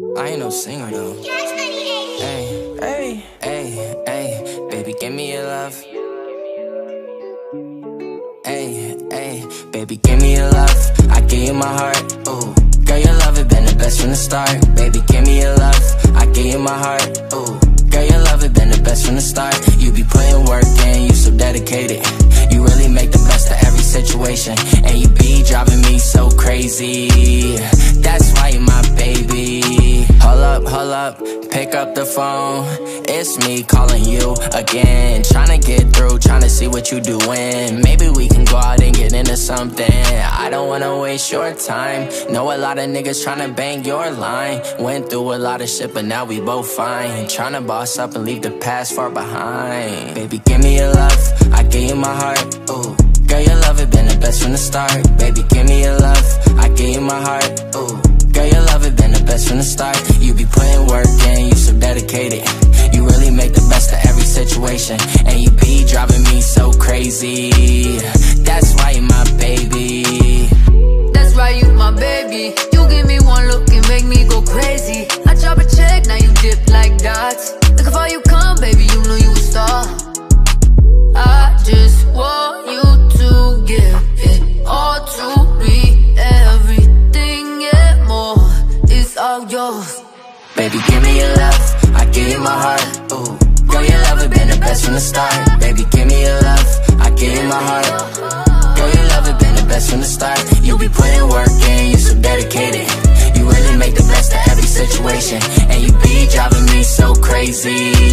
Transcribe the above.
I ain't no singer though. Hey, hey, hey, hey, baby, give me your love. Hey, hey, baby, give me your love. I give you my heart. Ooh, girl, your love has been the best from the start. Baby, give me your love. I give you my heart. Ooh, girl, your love has been the best from the start. You be putting work in, you so dedicated. You really make the best of every situation, and you be driving me so crazy. That's why you. Hold up, pick up the phone. It's me calling you again. Tryna get through, tryna see what you doing. Maybe we can go out and get into something. I don't wanna waste your time. Know a lot of niggas tryna bang your line. Went through a lot of shit, but now we both fine. Tryna boss up and leave the past far behind. Baby, give me your love, I give you my heart. Ooh, girl, your love has been the best from the start. Baby, give me from the start. You be putting work in, you so dedicated. Baby, give me your love, I give you my heart. Ooh, girl, your love has been the best from the start. Baby, give me your love, I give you my heart. Girl, your love has been the best from the start. You be putting work in, you so dedicated. You really make the best of every situation, and you be driving me so crazy.